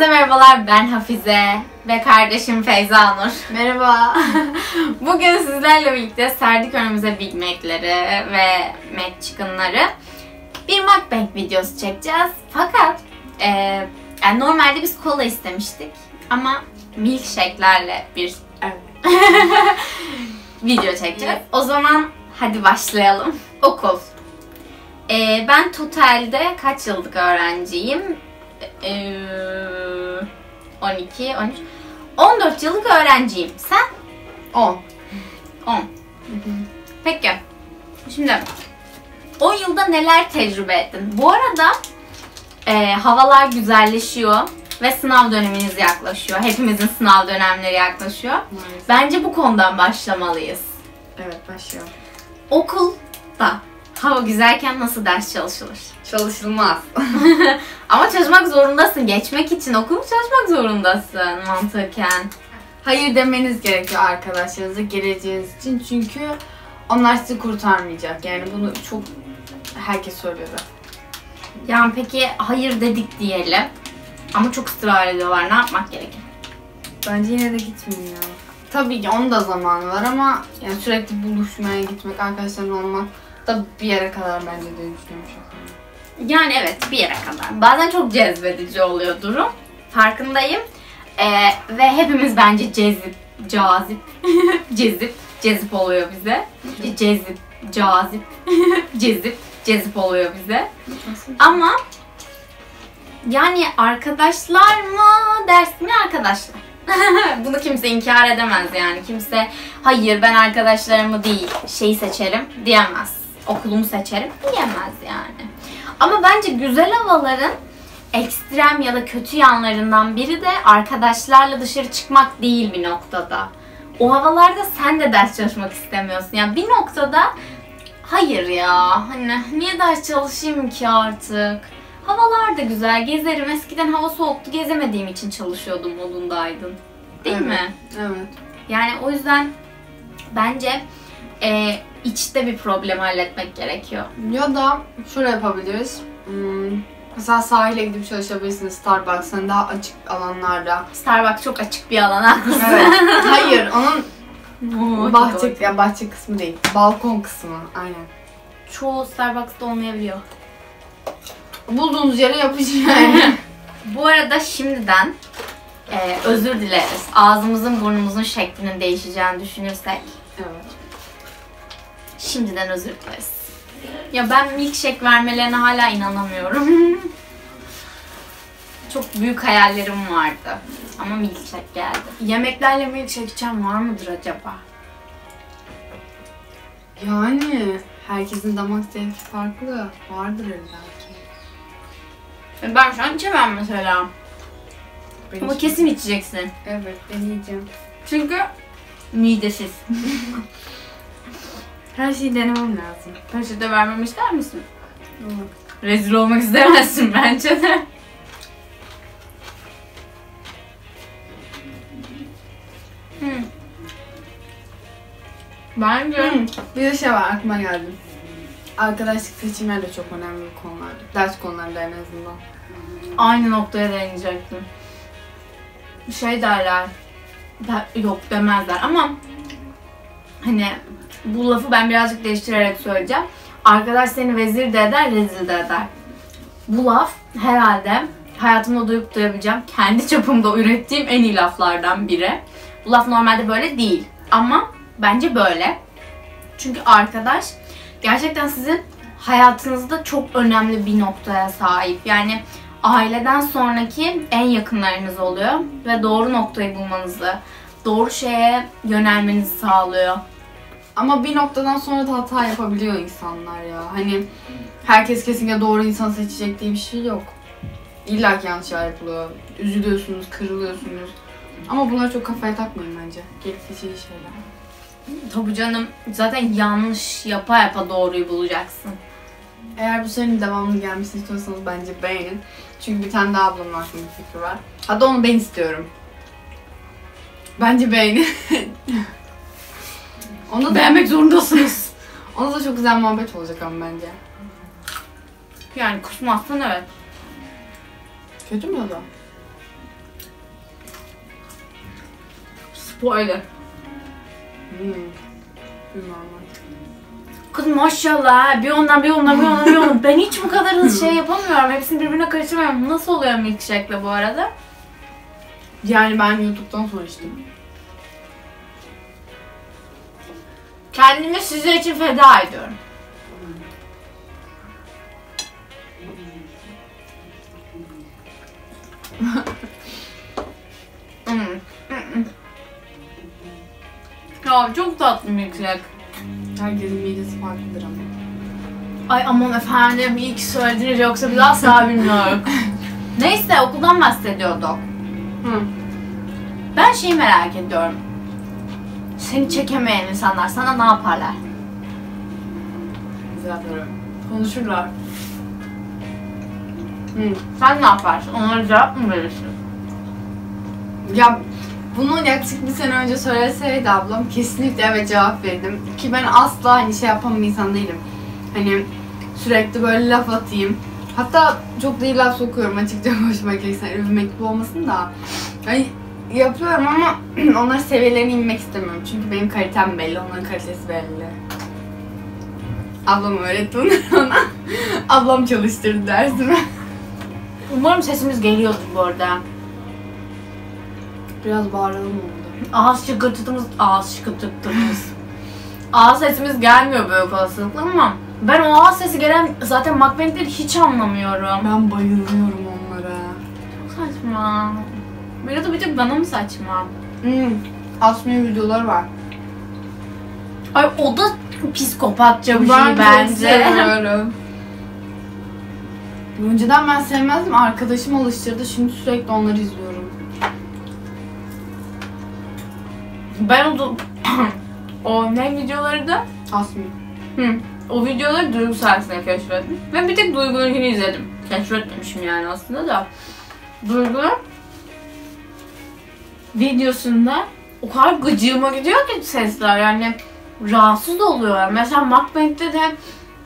Herkese merhabalar ben Hafize ve kardeşim Feyza Nur. Merhaba. Bugün sizlerle birlikte serdik önümüze Big Mac'leri ve Mac Chicken'ları. Bir mukbang videosu çekeceğiz. Fakat e, yani normalde biz kola istemiştik ama milkshake'lerle bir Evet. video çekeceğiz. O zaman hadi başlayalım. Okul. E, ben totalde kaç yıllık öğrenciyim? E, 12, 13, 14 yıllık öğrenciyim. Sen? 10. 10. Peki. Şimdi 10 yılda neler tecrübe ettin? Bu arada e, havalar güzelleşiyor ve sınav döneminiz yaklaşıyor. Hepimizin sınav dönemleri yaklaşıyor. Maalesef. Bence bu konudan başlamalıyız. Evet başlıyor. Okulda hava güzelken nasıl ders çalışılır? Çalışılmaz. Ama çalışmak zorundasın. Geçmek için okulu çalışmak zorundasın mantıken. Hayır demeniz gerekiyor arkadaşlarınıza geleceğiniz için çünkü onlar sizi kurtarmayacak. Yani bunu çok herkes söylüyor da. Yani peki hayır dedik diyelim. Ama çok ısrar ediyorlar. Ne yapmak gerekir? Bence yine de gitmeyin ya. Tabii ki onun da zamanı var ama yani sürekli buluşmaya gitmek, arkadaşların olmak da bir yere kadar bence de düşünüyorum. Yani evet bir yere kadar. Bazen çok cezbedici oluyor durum. Farkındayım. Ee, ve hepimiz bence cezip, cazip, cezip, cezip oluyor bize. Cezip, cazip, cezip, cezip oluyor bize. Ama yani arkadaşlar mı ders mi arkadaşlar? Bunu kimse inkar edemez yani. Kimse hayır ben arkadaşlarımı değil şeyi seçerim diyemez. Okulumu seçerim diyemez yani. Ama bence güzel havaların ekstrem ya da kötü yanlarından biri de arkadaşlarla dışarı çıkmak değil bir noktada. O havalarda sen de ders çalışmak istemiyorsun. Yani bir noktada hayır ya hani niye ders çalışayım ki artık? Havalar da güzel gezerim. Eskiden hava soğuktu gezemediğim için çalışıyordum modundaydın. Değil Evet. mi? Evet. Yani o yüzden bence e, içte bir problem halletmek gerekiyor. Ya da şöyle yapabiliriz. Hmm, mesela sahile gidip çalışabilirsiniz Starbucks'ın daha açık alanlarda. Starbucks çok açık bir alan haklısın. Evet. Hayır, onun Oo, bahçe çok- ya bahçe kısmı değil. Balkon kısmı. Aynen. Çoğu Starbucks'ta olmayabiliyor. Bulduğunuz yere yapışın yani. Bu arada şimdiden e, özür dileriz. Ağzımızın burnumuzun şeklinin değişeceğini düşünürsek evet. Şimdiden özür dileriz. Ya ben milkshake vermelerine hala inanamıyorum. Çok büyük hayallerim vardı. Ama milkshake geldi. Yemeklerle milkshake içen var mıdır acaba? Yani herkesin damak zevki farklı. Vardır illa ki. E, Ben şu an içemem mesela. Ben Ama kesin içeceksin. Evet, deneyeceğim. Çünkü midesiz. Her şeyi denemem lazım. Peçete vermemi ister misin? Olur. Rezil olmak istemezsin bence de. Hmm. Bence Hmm, Bir de şey var aklıma geldi. Arkadaşlık seçimler de çok önemli bir konular. Ders konularında en azından. aynı noktaya değinecektim. Şey derler, de- yok demezler ama hani bu lafı ben birazcık değiştirerek söyleyeceğim. Arkadaş seni vezir de eder, rezil de eder. Bu laf herhalde hayatımda duyup duyabileceğim kendi çapımda ürettiğim en iyi laflardan biri. Bu laf normalde böyle değil ama bence böyle. Çünkü arkadaş gerçekten sizin hayatınızda çok önemli bir noktaya sahip. Yani aileden sonraki en yakınlarınız oluyor ve doğru noktayı bulmanızı, doğru şeye yönelmenizi sağlıyor. Ama bir noktadan sonra da hata yapabiliyor insanlar ya. Hani herkes kesinlikle doğru insanı seçecek diye bir şey yok. İlla ki yanlış şeyler yapılıyor. Üzülüyorsunuz, kırılıyorsunuz. Ama bunlara çok kafaya takmayın bence. Seçici şeyler. Tabii canım zaten yanlış yapa yapa doğruyu bulacaksın. Eğer bu serinin devamlı gelmesini istiyorsanız bence beğenin. Çünkü bir tane daha ablamın aklımda bir fikri var. Hatta onu ben istiyorum. Bence beğenin. Onda da beğenmek zorundasınız. Onda da çok güzel muhabbet olacak ama bence. Yani kusmazsan evet. Kötü mü o da? Spoiler. Hmm. Kız maşallah bir ondan bir ondan bir ondan bir ondan. Ben hiç bu kadar hızlı şey yapamıyorum. Hepsini birbirine karıştırmıyorum. Nasıl oluyor milkshake'le bu arada? Yani ben YouTube'dan sonra içtim. Kendimi sizler için feda ediyorum. Ya çok tatlı milkshake. Herkesin midesi farklıdır ama. Ay aman efendim iyi ki söylediniz yoksa biz asla bilmiyoruz. Neyse okuldan bahsediyorduk. Hı. Ben şeyi merak ediyorum. Seni çekemeyen insanlar sana ne yaparlar? Güzel soru. Konuşurlar. Hı. Sen ne yaparsın? Onlara cevap mı verirsin? Ya bunu yaklaşık bir sene önce söyleseydi ablam kesinlikle evet cevap verdim. Ki ben asla hani şey yapan bir insan değilim. Hani sürekli böyle laf atayım. Hatta çok değil laf sokuyorum açıkça konuşmak gerekirse. Övmek gibi olmasın da. Hani yapıyorum ama onların seviyelerine inmek istemiyorum. Çünkü benim kalitem belli, onların kalitesi belli. Ablam öğretti ona. Ablam çalıştırdı dersimi. Umarım sesimiz geliyordur bu arada. Biraz bağıralım oldu. Ağız şıkırtımız, ağız şıkırtımız. ağız sesimiz gelmiyor böyle olasılıkla ama ben o ağız sesi gelen zaten mukbangleri hiç anlamıyorum. Ben bayılıyorum onlara. Çok saçma. De bir tek bana mı saçma? Hmm. Asmiye videoları var. Ay o da psikopatça bir ben şey bence. seviyorum. Önceden ben sevmezdim. Arkadaşım alıştırdı. Şimdi sürekli onları izliyorum. Ben o o ne videoları da? Asmi. Hı. O videoları duygu sayesinde keşfettim. Ve bir tek Duygu'nunkini izledim. Keşfetmemişim yani aslında da. Duygu videosunda o kadar gıcığıma gidiyor ki sesler yani rahatsız oluyor. Mesela Mukbang'de de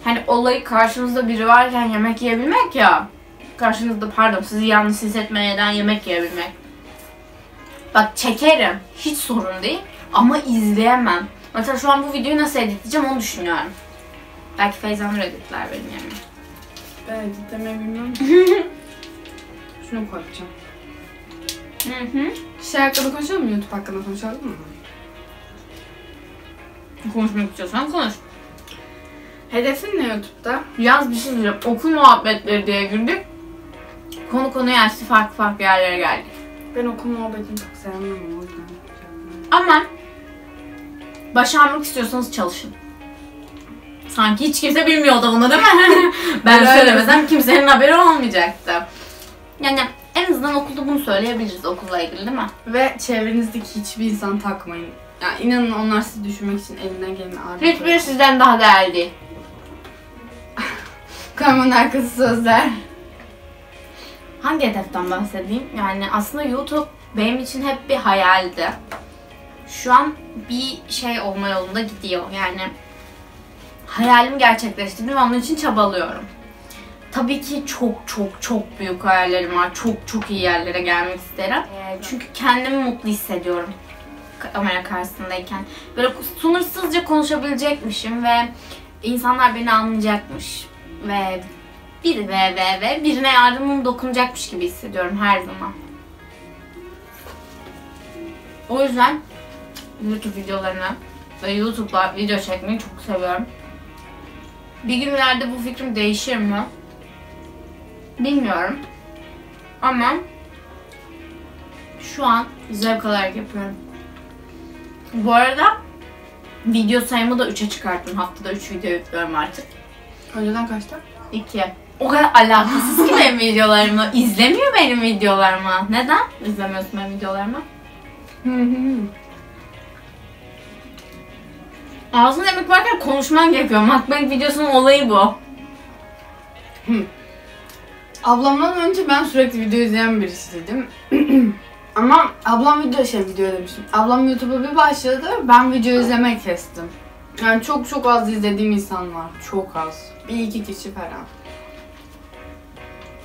hani olayı karşınızda biri varken yemek yiyebilmek ya. Karşınızda pardon sizi yalnız hissetmeden yemek yiyebilmek. Bak çekerim. Hiç sorun değil. Ama izleyemem. Mesela şu an bu videoyu nasıl editleyeceğim onu düşünüyorum. Belki Feyza Nur editler benim yerime. Ben editlemeyi bilmiyorum. Şunu koyacağım. Hı hı. Şey hakkında konuşalım mı? YouTube hakkında konuşalım mı? Konuşmak istiyorsan konuş. Hedefin ne YouTube'da? Yaz bir şey diyeceğim. Okul muhabbetleri diye girdik. Konu konuyu açtı farklı farklı yerlere geldik. Ben okul muhabbetini çok o yüzden. Ama başarmak istiyorsanız çalışın. Sanki hiç kimse bilmiyordu bunu değil mi? ben söylemesem kimsenin haberi olmayacaktı. Yani en azından okulda bunu söyleyebiliriz okulla ilgili değil mi? Ve çevrenizdeki hiçbir insan takmayın. Yani inanın onlar sizi düşürmek için elinden geleni ardına Hiçbiri sizden daha değerli. Kamyon arkası sözler. Hangi hedeften bahsedeyim? Yani aslında YouTube benim için hep bir hayaldi. Şu an bir şey olma yolunda gidiyor. Yani hayalimi gerçekleştirdim ve onun için çabalıyorum. Tabii ki çok çok çok büyük hayallerim var. Çok çok iyi yerlere gelmek isterim. Ee, çünkü kendimi mutlu hissediyorum kamera karşısındayken. Böyle sınırsızca konuşabilecekmişim ve insanlar beni anlayacakmış. Ve bir ve ve ve birine yardımım dokunacakmış gibi hissediyorum her zaman. O yüzden YouTube videolarını ve YouTube'da video çekmeyi çok seviyorum. Bir günlerde bu fikrim değişir mi? Bilmiyorum. Ama şu an zevk alarak yapıyorum. Bu arada video sayımı da 3'e çıkarttım. Haftada 3 video yüklüyorum artık. Önceden kaçta? 2. O kadar alakasız ki benim videolarımı. İzlemiyor benim videolarımı. Neden? İzlemiyorsun benim videolarımı. Ağzın emek varken konuşman gerekiyor. Mukbang videosunun olayı bu. Ablamdan önce ben sürekli video izleyen birisiydim. Ama ablam video şey video demiştim. Ablam YouTube'a bir başladı. Ben video izlemeyi kestim. Yani çok çok az izlediğim insan var. Çok az. Bir iki kişi falan.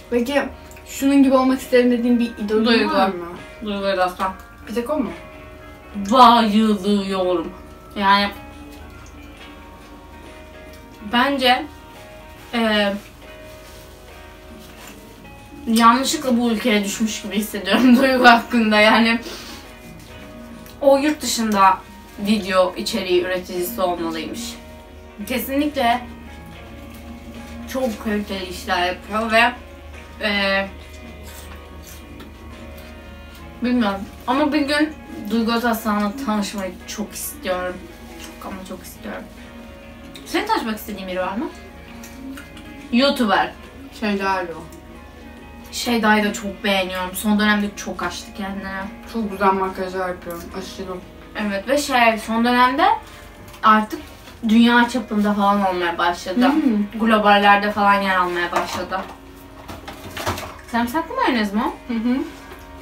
Peki şunun gibi olmak isterim dediğin bir idolün Duygu. var mı? Duyguları aslan. Bir tek o mu? bayılıyorum. Yani bence eee yanlışlıkla bu ülkeye düşmüş gibi hissediyorum Duygu hakkında yani o yurt dışında video içeriği üreticisi olmalıymış. Kesinlikle çok kaliteli işler yapıyor ve eee bilmiyorum ama bir gün Duygu Özaslan'la tanışmayı çok istiyorum. Çok ama çok istiyorum. Senin tanışmak istediğin biri var mı? YouTuber. Şey derdi o. Şeyda'yı da çok beğeniyorum. Son dönemde çok açtı kendine. Çok güzel makyajlar yapıyorum. Aşırı. Evet ve şey son dönemde artık dünya çapında falan olmaya başladı. Hmm. Globallerde falan yer almaya başladı. Sarımsaklı mayonez mi o? Hı hı.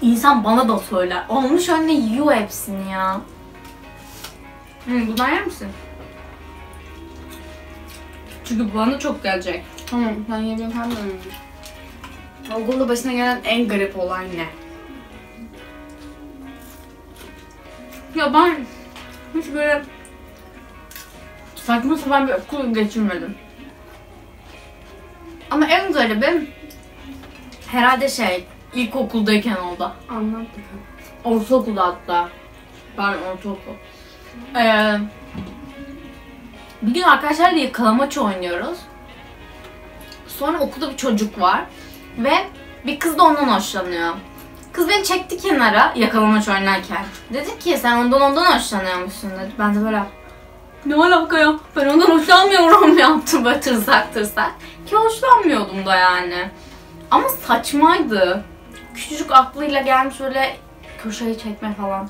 İnsan bana da söyler. Olmuş önüne yiyor hepsini ya. Hı, bundan yer misin? Çünkü bana çok gelecek. Tamam sen yemiyorsan da Okulda başına gelen en garip olay ne? Ya ben hiç böyle saçma sapan bir okul geçirmedim. Ama en garibi herhalde şey ilkokuldayken oldu. Anlat bakalım. Ortaokulda hatta. Ben ortaokul. Ee, bir gün arkadaşlarla yakalamaç oynuyoruz. Sonra okulda bir çocuk var. Ve bir kız da ondan hoşlanıyor. Kız beni çekti kenara yakalamaç oynarken. Dedi ki sen ondan ondan hoşlanıyormuşsun dedi. Ben de böyle ne alaka ya? Ben ondan hoşlanmıyorum yaptım böyle tırsak tırsak. Ki hoşlanmıyordum da yani. Ama saçmaydı. Küçücük aklıyla gelmiş böyle köşeyi çekme falan.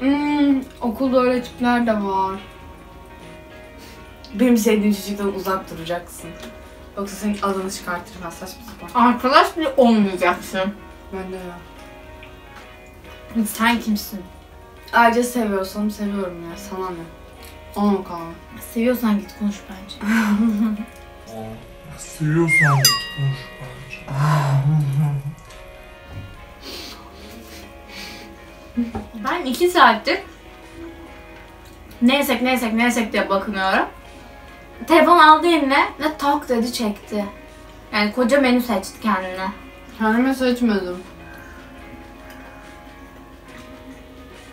Hmm, okulda öyle tipler de var. Benim sevdiğim çocuktan uzak duracaksın. Yoksa senin adını çıkartırım ha saçma sapan. Arkadaş bile olmayacaksın. Ben de ya. Sen kimsin? Ayrıca seviyorsam seviyorum ya. Sana ne? Ona kalma. Seviyorsan git konuş bence. Seviyorsan git konuş bence. Ben iki saattir ne yesek ne yesek ne yesek diye bakınıyorum. Telefon aldı eline ve tak dedi çekti. Yani koca menü seçti kendine. Kendime seçmedim.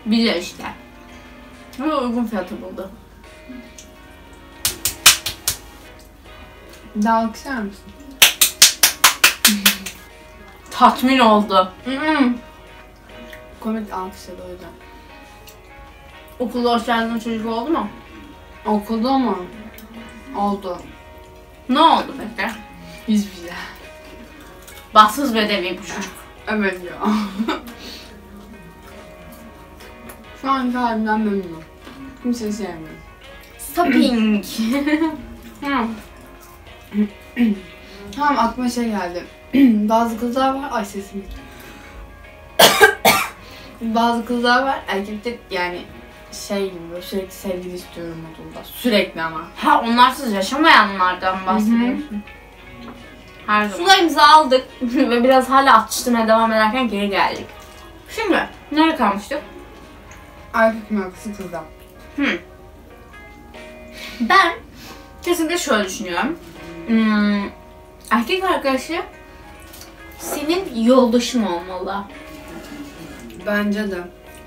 Biliyor işte. Ama uygun fiyatı buldu. Daha alkışlar mısın? Tatmin oldu. Komik alkışladı o yüzden. Okulda hoş geldin çocuk oldu mu? Okulda mı? Oldu. Ne oldu peki? Hiçbir şey. Bahtsız bedevi bu çocuk. Evet ya. Şu anki halimden memnunum. Kimseyi sevmiyorum. Stopping. Tamam aklıma şey geldi. Bazı kızlar var. Ay sesim. Bazı kızlar var. Erkekte yani şey gibi böyle sürekli sevgili istiyorum modunda. Sürekli ama. ha onlarsız yaşamayanlardan bahsediyorsun. Her zaman. Sularımızı aldık ve biraz hala atıştırmaya devam ederken geri geldik. Şimdi nereye kalmıştık? Erkek mühendisi kızlar. Hmm. Ben kesinlikle şöyle düşünüyorum. Hmm, erkek arkadaşı senin yoldaşın olmalı. Bence de.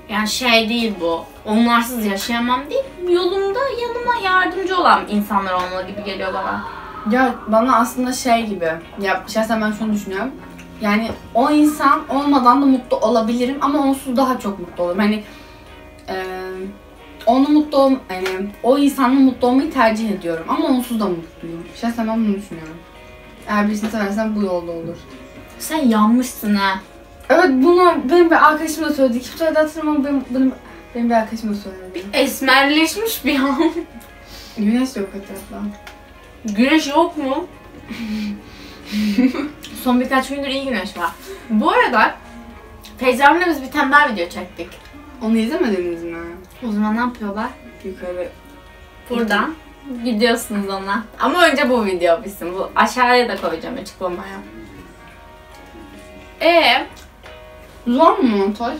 Yani şey değil bu. Onlarsız yaşayamam değil. Yolumda yanıma yardımcı olan insanlar olmalı gibi geliyor bana. Ya bana aslında şey gibi. Ya şahsen ben şunu düşünüyorum. Yani o insan olmadan da mutlu olabilirim ama onsuz daha çok mutlu olurum. Hani eee onu mutlu ol, yani o insanla mutlu olmayı tercih ediyorum ama onsuz da mutluyum. Şahsen ben bunu düşünüyorum. Eğer birisini seversen bu yolda olur. Sen yanmışsın ha. Evet bunu benim bir arkadaşım da söyledi. Kim söyledi hatırlamam benim, benim, benim bir arkadaşım da söyledi. Esmerleşmiş bir an. Güneş yok etrafta. Güneş yok mu? Son birkaç gündür iyi güneş var. Bu arada Feyza'mla biz bir daha video çektik. Onu izlemediniz mi? O zaman ne yapıyorlar? Yukarı. Buradan gidiyorsunuz ona. Ama önce bu video bitsin. Bu aşağıya da koyacağım açıklamaya. Ee, Zor mu montaj?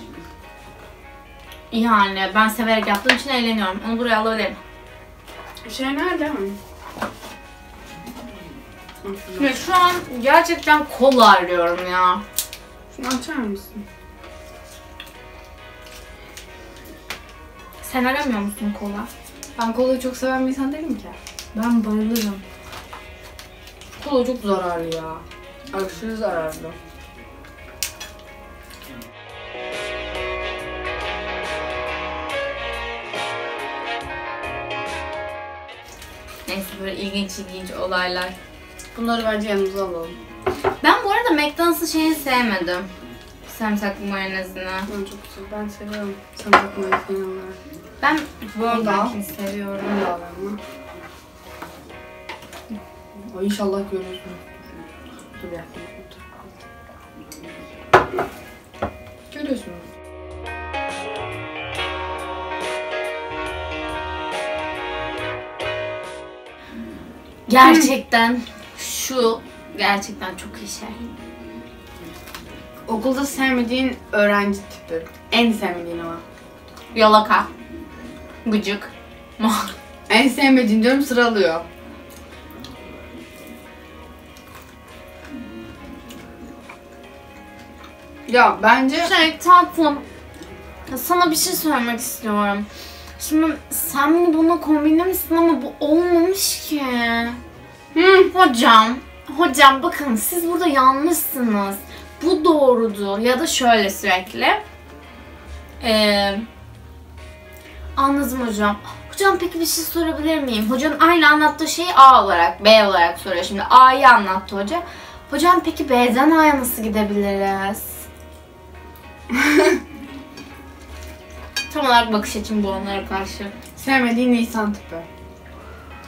Yani ben severek yaptığım için eğleniyorum. Onu buraya alabilirim. Şey nerede? Ve şu an gerçekten kola arıyorum ya. Şunu açar mısın? Sen aramıyor musun kola? Ben kolayı çok seven bir insan değilim ki. Ben bayılırım. Kola çok zararlı ya. Aşırı zararlı. Neyse böyle ilginç ilginç olaylar. Bunları bence yanımıza alalım. Ben bu arada McDonald's'ın şeyini sevmedim. Sarımsaklı mayonezini. Ben çok güzel. Ben seviyorum. Sarımsak mayonezini Ben. Burger'ini seviyorum. Bunu da alalım. Ay inşallah görürsün. Dur bir dakika. Görüyorsunuz. Gerçekten şu gerçekten çok iyi şey. Okulda sevmediğin öğrenci tipi. En sevmediğin ama. Yalaka. Gıcık. En sevmediğin diyorum sıralıyor. Ya bence Şey tatlım. Sana bir şey söylemek istiyorum. Şimdi sen bunu buna kombinlemişsin ama bu olmamış ki. Hı. Hocam, hocam bakın siz burada yanlışsınız. Bu doğrudur. Ya da şöyle sürekli. Ee, anladım hocam. Hocam peki bir şey sorabilir miyim? Hocanın aynı anlattığı şeyi A olarak, B olarak soruyor. Şimdi A'yı anlattı hoca. Hocam peki B'den A'ya nasıl gidebiliriz? Tam olarak bakış açım bu onlara karşı. sevmediğin insan tipi.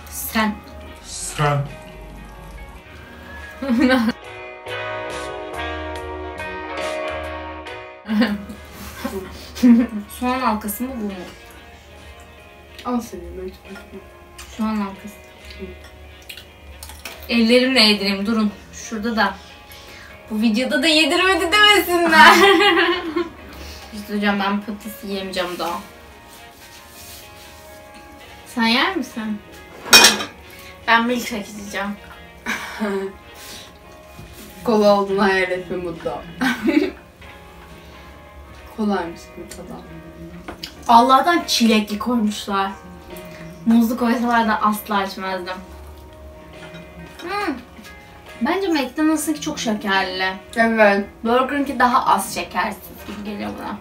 Sen. Sen. Soğan halkası mı bu mu? Al seni ben Soğan halkası. Ellerimle yedireyim durun. Şurada da. Bu videoda da yedirmedi demesinler. İşte hocam ben patates yiyemeyeceğim daha. Sen yer misin? Ben milkshake içeceğim. Kola olduğunu hayal etme mutlu. Kolaymış bu tadı. Allah'tan çilekli koymuşlar. Muzlu koysalar da asla içmezdim. Hmm. Bence McDonald's'ınki çok şekerli. Evet. Burger'ınki daha az şekersiz gibi geliyor bana.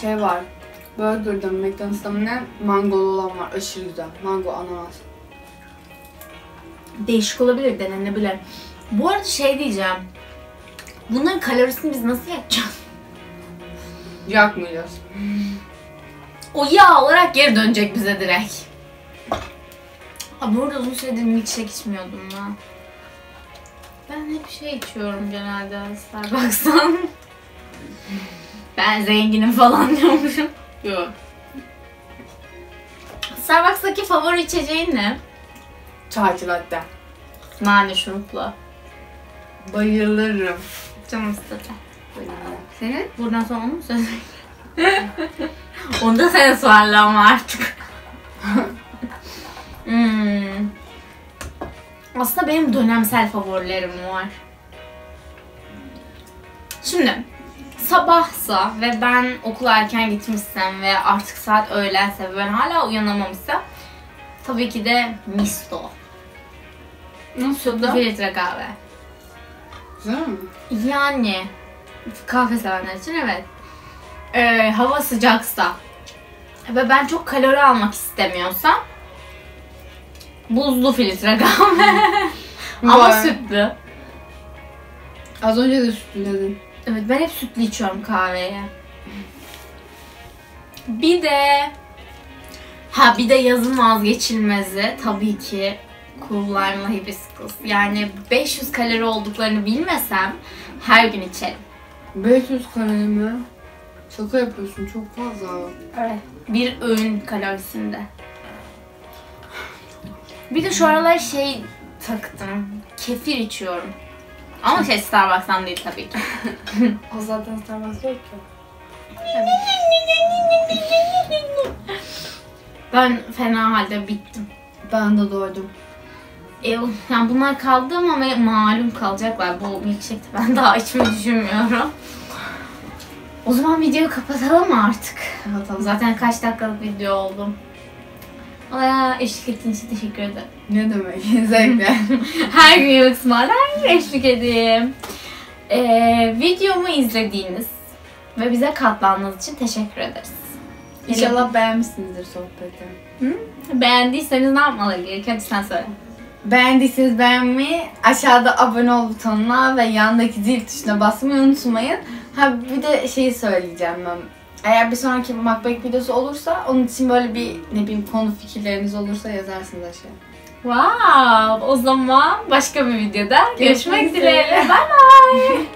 Şey var. Burger'da McDonald's'ta mı ne? Mangolu olan var. Aşırı güzel. Mango ananas. Değişik olabilir, denenebilir. Bu arada şey diyeceğim. Bunların kalorisini biz nasıl yakacağız? Yakmayacağız. O yağ olarak geri dönecek bize direkt. Aa, bu arada uzun süredir milkshake içmiyordum ben. Ben hep şey içiyorum genelde Starbucks'tan. ben zenginim falan diyormuşum. Yok. Starbucks'taki favori içeceğin ne? Çaycı latte. Nane şuruplu. Bayılırım. Canım istedi. Bayılırım. Senin? Buradan sonra onu mu söyleyeyim? Onu da sen ısmarla ama artık. Aslında benim dönemsel favorilerim var. Şimdi sabahsa ve ben okula erken gitmişsem ve artık saat öğlense ve ben hala uyanamamışsam tabii ki de misto. Nasıl Bir litre kahve. Güzel mi? Yani kahve sevenler için evet. Ee, hava sıcaksa ve ben çok kalori almak istemiyorsam buzlu filtre kahve. Ama Vay. sütlü. Az önce de sütlü dedin. Evet ben hep sütlü içiyorum kahveyi. Bir de ha bir de yazın vazgeçilmezi tabii ki Cool Lime'la Hibiscus. Yani 500 kalori olduklarını bilmesem her gün içerim. 500 kalori mi? Şaka yapıyorsun çok fazla. Evet. Bir öğün kalorisinde. Bir de şu aralar şey taktım. Kefir içiyorum. Ama şey Starbucks'tan değil tabii ki. O zaten Starbucks yok ki. Ben fena halde bittim. Ben de doydum. E, yani bunlar kaldı ama malum kalacaklar. Bu milkshake'i ben daha içmeyi düşünmüyorum. O zaman videoyu kapatalım mı artık? Kapatalım. Zaten kaç dakikalık video oldu. Aa, eşlik ettiğin için teşekkür ederim. Ne demek? Zevkle. Her gün yemek ısmarlar, eşlik edeyim. Ee, videomu izlediğiniz ve bize katlandığınız için teşekkür ederiz. İnşallah beğenmişsinizdir sohbeti. Beğendiyseniz ne yapmaları gerekiyor? Hadi sen söyle. Beğendiyseniz beğenmeyi, aşağıda abone ol butonuna ve yandaki zil tuşuna basmayı unutmayın. Ha bir de şeyi söyleyeceğim ben. Eğer bir sonraki mukbang videosu olursa onun için böyle bir ne bileyim konu fikirleriniz olursa yazarsınız aşağıya. Wow! O zaman başka bir videoda görüşmek, Görüşmek dileğiyle. Bye bye!